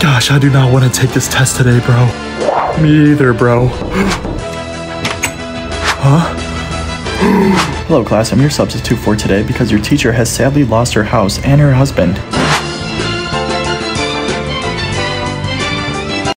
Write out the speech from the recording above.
Gosh, I do not want to take this test today, bro. Me either, bro. Huh? Hello, class. I'm your substitute for today because your teacher has sadly lost her house and her husband.